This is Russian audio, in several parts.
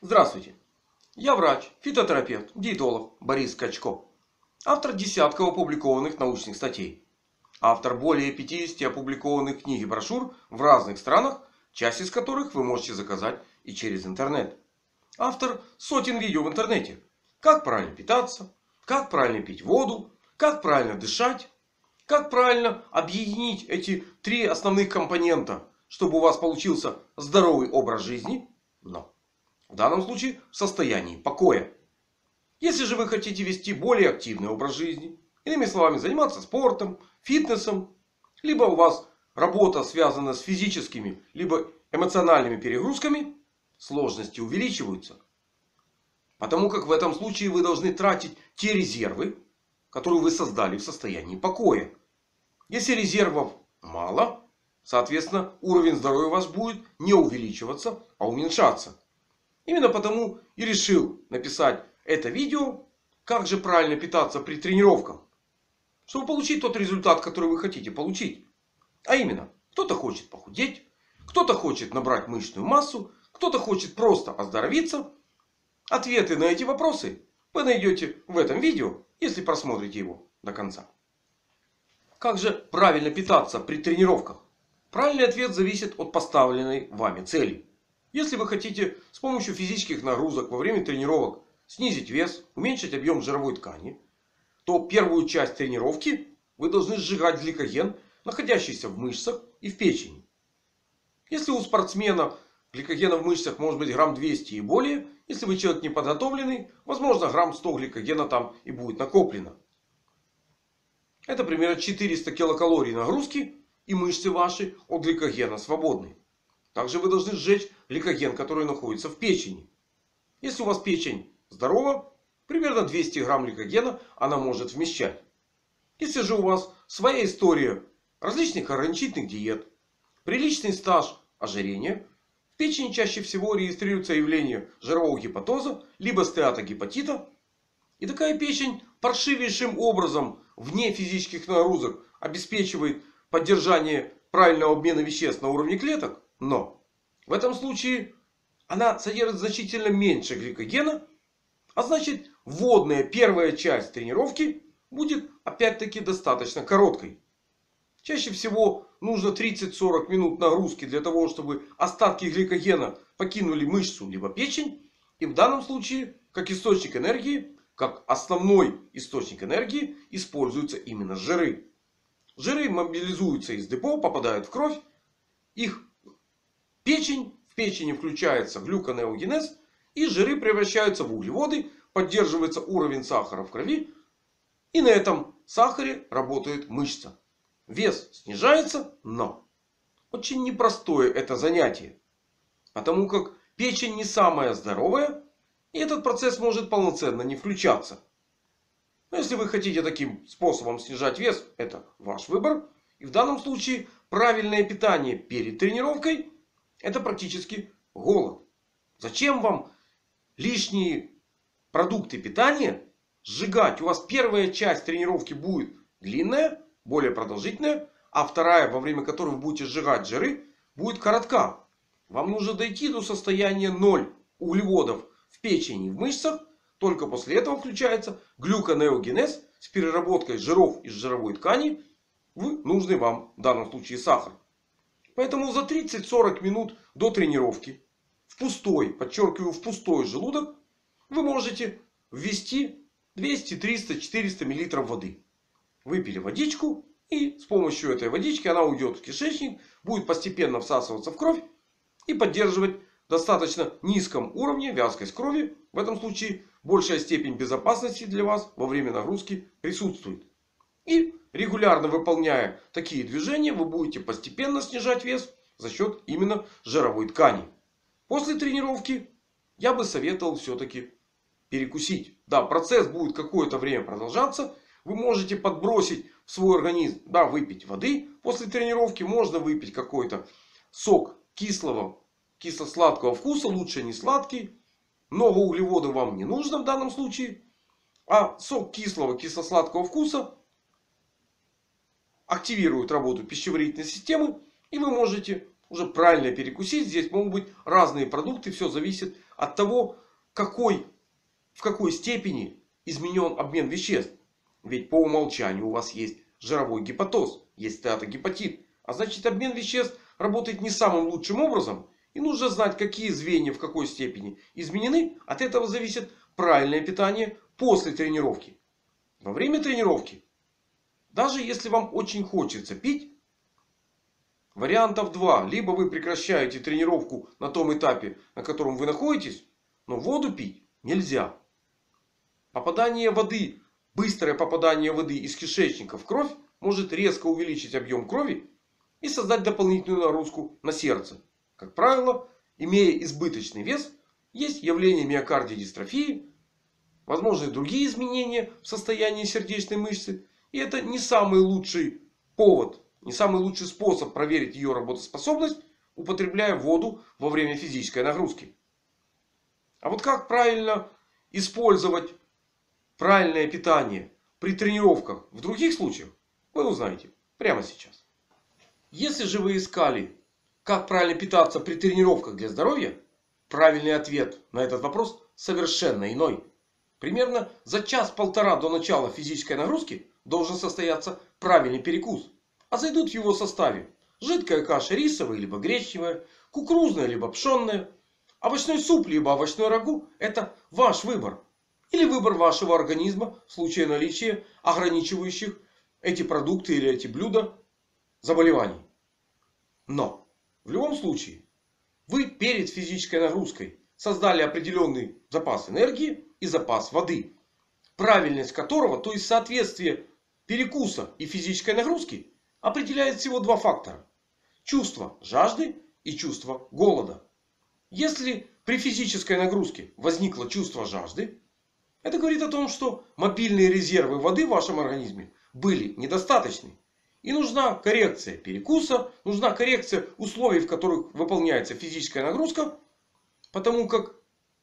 Здравствуйте. Я врач, фитотерапевт, диетолог Борис Качко. Автор десятков опубликованных научных статей. Автор более 50 опубликованных книг и брошюр в разных странах, часть из которых вы можете заказать и через интернет. Автор сотен видео в интернете. Как правильно питаться, как правильно пить воду, как правильно дышать, как правильно объединить эти три основных компонента, чтобы у вас получился здоровый образ жизни, но в данном случае в состоянии покоя. Если же вы хотите вести более активный образ жизни, иными словами заниматься спортом, фитнесом, либо у вас работа связана с физическими, либо эмоциональными перегрузками, сложности увеличиваются. Потому как в этом случае вы должны тратить те резервы, которые вы создали в состоянии покоя. Если резервов мало, соответственно уровень здоровья у вас будет не увеличиваться, а уменьшаться. Именно потому и решил написать это видео, как же правильно питаться при тренировках. Чтобы получить тот результат, который вы хотите получить. А именно, кто-то хочет похудеть, кто-то хочет набрать мышечную массу, кто-то хочет просто оздоровиться. Ответы на эти вопросы вы найдете в этом видео, если просмотрите его до конца. Как же правильно питаться при тренировках? Правильный ответ зависит от поставленной вами цели. Если вы хотите с помощью физических нагрузок во время тренировок снизить вес, уменьшить объем жировой ткани, то первую часть тренировки вы должны сжигать гликоген, находящийся в мышцах и в печени. Если у спортсмена гликогена в мышцах может быть грамм 200 и более, если вы человек неподготовленный, возможно грамм 100 гликогена там и будет накоплено. Это примерно 400 килокалорий нагрузки и мышцы ваши от гликогена свободны. Также вы должны сжечь гликоген, который находится в печени. Если у вас печень здорова, примерно 200 грамм гликогена она может вмещать. Если же у вас своя история различных ограничительных диет, приличный стаж ожирения, в печени чаще всего регистрируется явление жирового гепатоза, либо стеатогепатита. И такая печень паршивейшим образом вне физических нагрузок обеспечивает поддержание правильного обмена веществ на уровне клеток. Но в этом случае она содержит значительно меньше гликогена. А значит вводная первая часть тренировки будет опять-таки достаточно короткой. Чаще всего нужно 30-40 минут нагрузки для того, чтобы остатки гликогена покинули мышцу либо печень. И в данном случае, как источник энергии, как основной источник энергии, используются именно жиры. Жиры мобилизуются из депо, попадают в кровь. Их печень. В печени включается глюконеогенез. И жиры превращаются в углеводы. Поддерживается уровень сахара в крови. И на этом сахаре работает мышца. Вес снижается, но очень непростое это занятие. Потому как печень не самая здоровая. И этот процесс может полноценно не включаться. Но если вы хотите таким способом снижать вес, это ваш выбор. И в данном случае правильное питание перед тренировкой это практически голод. Зачем вам лишние продукты питания сжигать? У вас первая часть тренировки будет длинная, более продолжительная. А вторая, во время которой вы будете сжигать жиры, будет коротка. Вам нужно дойти до состояния 0 углеводов в печени и в мышцах. Только после этого включается глюконеогенез с переработкой жиров из жировой ткани в нужный вам в данном случае сахар. Поэтому за 30-40 минут до тренировки в пустой, подчеркиваю, в пустой желудок вы можете ввести 200, 300, 400 мл воды. Выпили водичку и с помощью этой водички она уйдет в кишечник, будет постепенно всасываться в кровь и поддерживать достаточно низком уровне вязкость крови. В этом случае большая степень безопасности для вас во время нагрузки присутствует. И регулярно выполняя такие движения, вы будете постепенно снижать вес за счет именно жировой ткани. После тренировки я бы советовал все-таки перекусить. Да, процесс будет какое-то время продолжаться. Вы можете подбросить в свой организм, да, выпить воды после тренировки. Можно выпить какой-то сок кислого, кисло-сладкого вкуса. Лучше не сладкий. Много углеводов вам не нужно в данном случае. А сок кислого, кисло-сладкого вкуса активирует работу пищеварительной системы. И вы можете уже правильно перекусить. Здесь могут быть разные продукты. Все зависит от того, какой, в какой степени изменен обмен веществ. Ведь по умолчанию у вас есть жировой гепатоз, есть стеатогепатит. А значит обмен веществ работает не самым лучшим образом. И нужно знать, какие звенья в какой степени изменены. От этого зависит правильное питание после тренировки. Во время тренировки, даже если вам очень хочется пить, вариантов два. Либо вы прекращаете тренировку на том этапе, на котором вы находитесь. Но воду пить нельзя. Попадание воды, быстрое попадание воды из кишечника в кровь может резко увеличить объем крови и создать дополнительную нагрузку на сердце. Как правило, имея избыточный вес, есть явление миокардиодистрофии, возможны другие изменения в состоянии сердечной мышцы. И это не самый лучший повод, не самый лучший способ проверить ее работоспособность, употребляя воду во время физической нагрузки. А вот как правильно использовать правильное питание при тренировках в других случаях, вы узнаете прямо сейчас. Если же вы искали, как правильно питаться при тренировках для здоровья, правильный ответ на этот вопрос совершенно иной. Примерно за час-полтора до начала физической нагрузки должен состояться правильный перекус. А зайдут в его составе жидкая каша рисовая либо гречневая, кукурузная либо пшенная, овощной суп либо овощной рагу. Это ваш выбор. Или выбор вашего организма в случае наличия ограничивающих эти продукты или эти блюда заболеваний. Но в любом случае вы перед физической нагрузкой создали определенный запас энергии и запас воды. Правильность которого, то есть соответствие перекуса и физической нагрузки, определяет всего два фактора. Чувство жажды и чувство голода. Если при физической нагрузке возникло чувство жажды, это говорит о том, что мобильные резервы воды в вашем организме были недостаточны. И нужна коррекция перекуса, нужна коррекция условий, в которых выполняется физическая нагрузка. Потому как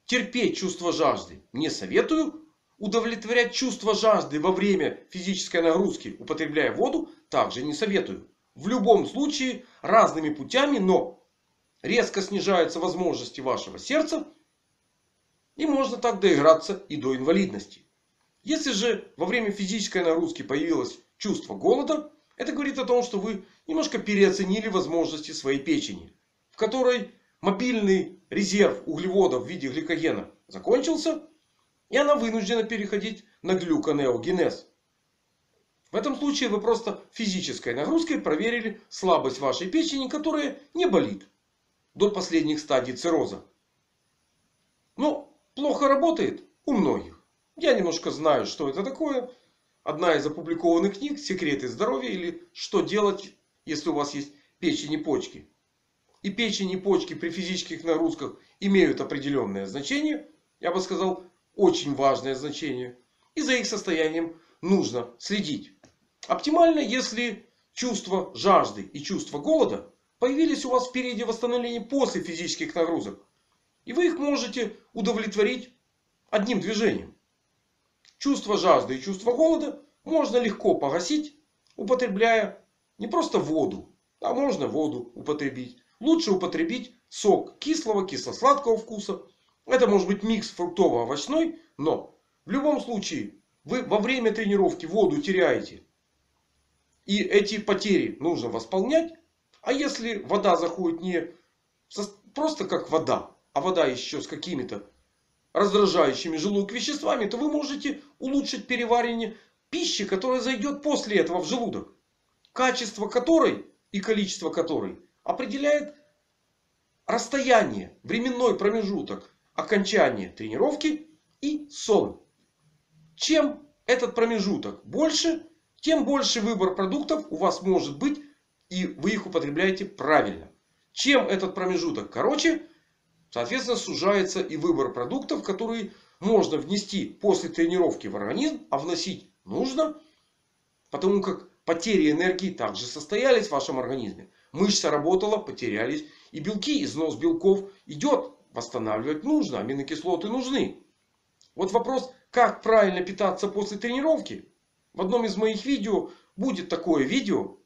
терпеть чувство жажды не советую. Удовлетворять чувство жажды во время физической нагрузки, употребляя воду, также не советую. В любом случае, разными путями, но резко снижаются возможности вашего сердца. И можно так доиграться и до инвалидности. Если же во время физической нагрузки появилось чувство голода, это говорит о том, что вы немножко переоценили возможности своей печени. В которой мобильный резерв углеводов в виде гликогена закончился. И она вынуждена переходить на глюконеогенез. В этом случае вы просто физической нагрузкой проверили слабость вашей печени, которая не болит до последних стадий цирроза. Но плохо работает у многих. Я немножко знаю, что это такое. Одна из опубликованных книг «Секреты здоровья» или «Что делать, если у вас есть печень и почки». И печень и почки при физических нагрузках имеют определенное значение. Я бы сказал, очень важное значение. И за их состоянием нужно следить. Оптимально, если чувство жажды и чувство голода появились у вас в периоде восстановления после физических нагрузок. И вы их можете удовлетворить одним движением. Чувство жажды и чувство голода можно легко погасить, употребляя не просто воду, а можно воду употребить. Лучше употребить сок кислого, кисло-сладкого вкуса. Это может быть микс фруктово-овощной. Но в любом случае вы во время тренировки воду теряете. И эти потери нужно восполнять. А если вода заходит не просто как вода, а вода еще с какими-то раздражающими желудок веществами, то вы можете улучшить переваривание пищи, которая зайдет после этого в желудок. Качество которой и количество которой определяет расстояние, временной промежуток окончания тренировки и сон. Чем этот промежуток больше, тем больше выбор продуктов у вас может быть. И вы их употребляете правильно. Чем этот промежуток короче, соответственно сужается и выбор продуктов, которые можно внести после тренировки в организм. А вносить нужно. Потому как потери энергии также состоялись в вашем организме. Мышца работала, потерялись и белки. Износ белков идет. Восстанавливать нужно. Аминокислоты нужны. Вот вопрос, как правильно питаться после тренировки. В одном из моих видео будет такое видео.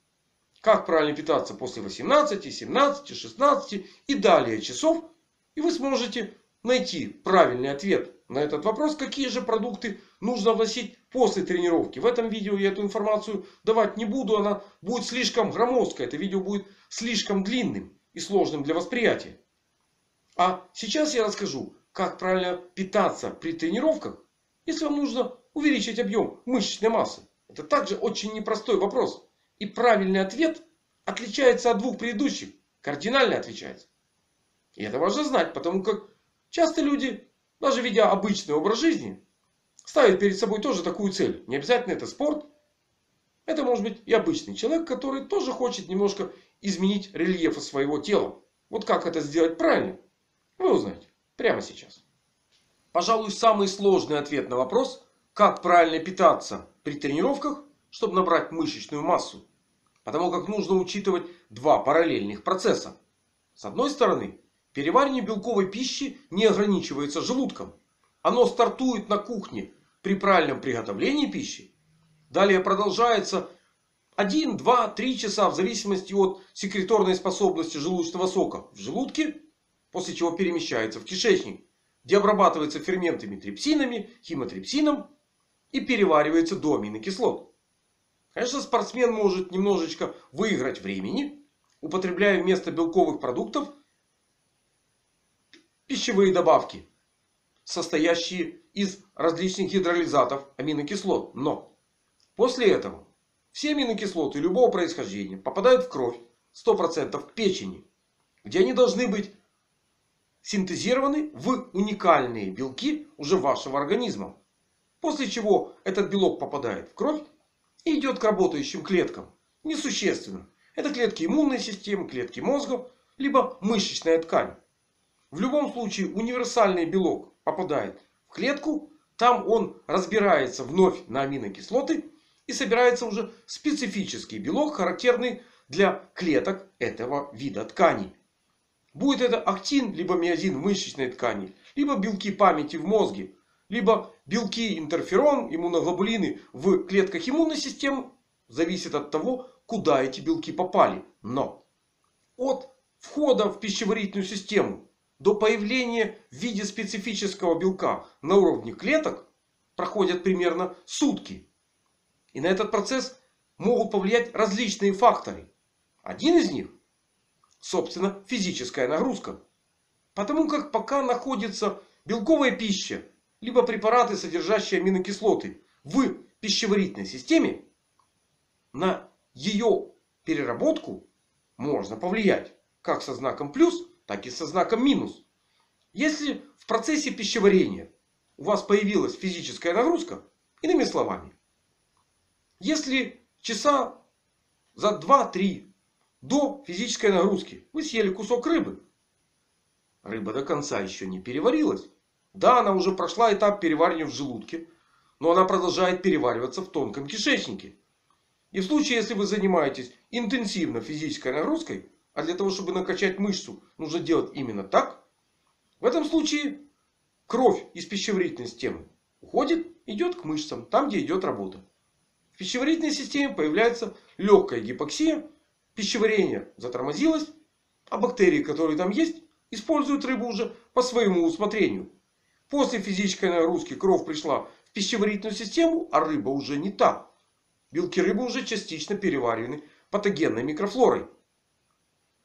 как правильно питаться после 18, 17, 16 и далее часов. И вы сможете найти правильный ответ на этот вопрос. Какие же продукты нужно вносить после тренировки. В этом видео я эту информацию давать не буду. Она будет слишком громоздкая. Это видео будет слишком длинным и сложным для восприятия. А сейчас я расскажу, как правильно питаться при тренировках, если вам нужно увеличить объем мышечной массы. Это также очень непростой вопрос. И правильный ответ отличается от двух предыдущих. Кардинально отличается. И это важно знать, потому как часто люди, даже ведя обычный образ жизни, ставят перед собой тоже такую цель. Не обязательно это спорт. Это может быть и обычный человек, который тоже хочет немножко изменить рельеф своего тела. Вот как это сделать правильно, вы узнаете прямо сейчас. Пожалуй, самый сложный ответ на вопрос, как правильно питаться при тренировках, чтобы набрать мышечную массу. Потому как нужно учитывать два параллельных процесса. С одной стороны, переваривание белковой пищи не ограничивается желудком. Оно стартует на кухне при правильном приготовлении пищи. Далее продолжается 1, 2, 3 часа в зависимости от секреторной способности желудочного сока в желудке. После чего перемещается в кишечник. Где обрабатывается ферментами трипсинами, химотрипсином. И переваривается до аминокислот. Конечно, спортсмен может немножечко выиграть времени. Употребляя вместо белковых продуктов пищевые добавки. Состоящие из различных гидролизатов аминокислот. Но после этого все аминокислоты любого происхождения попадают в кровь 100% к печени. Где они должны быть синтезированы в уникальные белки уже вашего организма. После чего этот белок попадает в кровь и идет к работающим клеткам. Несущественно. Это клетки иммунной системы, клетки мозга, либо мышечная ткань. В любом случае универсальный белок попадает в клетку. Там он разбирается вновь на аминокислоты. И собирается уже специфический белок, характерный для клеток этого вида тканей. Будет это актин, либо миозин в мышечной ткани, либо белки памяти в мозге, либо белки интерферон, иммуноглобулины в клетках иммунной системы. Зависит от того, куда эти белки попали. Но от входа в пищеварительную систему до появления в виде специфического белка на уровне клеток проходят примерно сутки. И на этот процесс могут повлиять различные факторы. Один из них, собственно, физическая нагрузка. Потому как пока находится белковая пища, либо препараты, содержащие аминокислоты в пищеварительной системе, на ее переработку можно повлиять. Как со знаком плюс, так и со знаком минус. Если в процессе пищеварения у вас появилась физическая нагрузка, иными словами, если часа за 2-3 до физической нагрузки вы съели кусок рыбы, рыба до конца еще не переварилась. Да, она уже прошла этап переваривания в желудке, но она продолжает перевариваться в тонком кишечнике. И в случае, если вы занимаетесь интенсивно физической нагрузкой, а для того, чтобы накачать мышцу, нужно делать именно так. В этом случае кровь из пищеварительной системы уходит, идет к мышцам, там, где идет работа. В пищеварительной системе появляется легкая гипоксия. Пищеварение затормозилось. А бактерии, которые там есть, используют рыбу уже по своему усмотрению. После физической нагрузки кровь пришла в пищеварительную систему, а рыба уже не та. Белки рыбы уже частично переварены патогенной микрофлорой.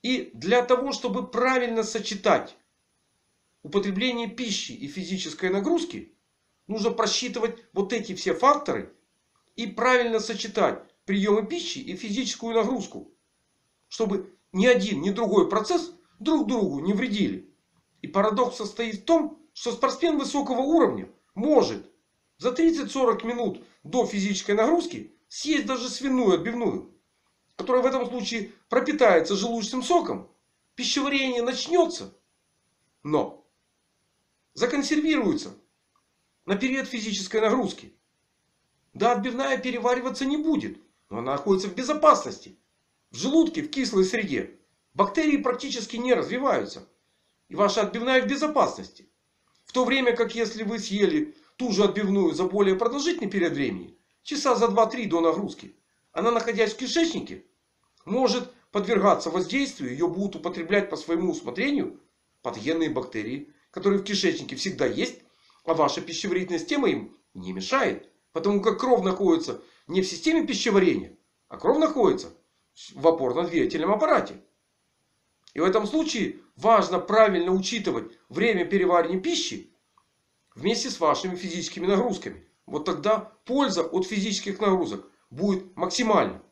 И для того, чтобы правильно сочетать употребление пищи и физической нагрузки, нужно просчитывать вот эти все факторы и правильно сочетать приемы пищи и физическую нагрузку. Чтобы ни один, ни другой процесс друг другу не вредили. И парадокс состоит в том, что спортсмен высокого уровня может за 30-40 минут до физической нагрузки съесть даже свиную отбивную которая в этом случае пропитается желудочным соком, пищеварение начнется, но законсервируется на период физической нагрузки. Да, отбивная перевариваться не будет, но она находится в безопасности. В желудке, в кислой среде, бактерии практически не развиваются. И ваша отбивная в безопасности. В то время как если вы съели ту же отбивную за более продолжительный период времени, часа за 2-3 до нагрузки, она, находясь в кишечнике, может подвергаться воздействию. Ее будут употреблять по своему усмотрению патогенные бактерии, которые в кишечнике всегда есть. А ваша пищеварительная система им не мешает. Потому как кровь находится не в системе пищеварения, а кровь находится в опорно-двигательном аппарате. И в этом случае важно правильно учитывать время переваривания пищи вместе с вашими физическими нагрузками. Вот тогда польза от физических нагрузок будет максимальна.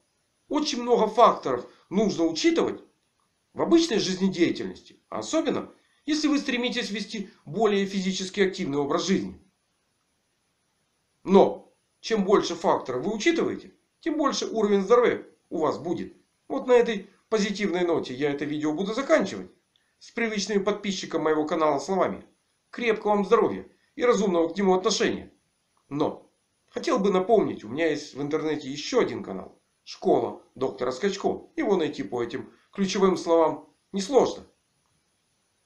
Очень много факторов нужно учитывать в обычной жизнедеятельности. Особенно, если вы стремитесь вести более физически активный образ жизни. Но, чем больше факторов вы учитываете, тем больше уровень здоровья у вас будет. Вот на этой позитивной ноте я это видео буду заканчивать. С привычными подписчикам моего канала словами. Крепкого вам здоровья и разумного к нему отношения. Но хотел бы напомнить, у меня есть в интернете еще один канал. Школа доктора Скачко. Его найти по этим ключевым словам несложно.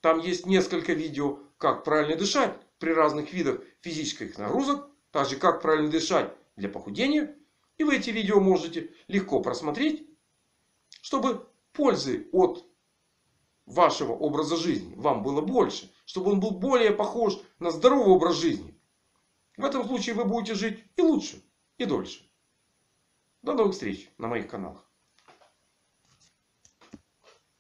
Там есть несколько видео, как правильно дышать при разных видах физических нагрузок. Также как правильно дышать для похудения. И вы эти видео можете легко просмотреть. Чтобы пользы от вашего образа жизни вам было больше. Чтобы он был более похож на здоровый образ жизни. В этом случае вы будете жить и лучше, и дольше. До новых встреч на моих каналах.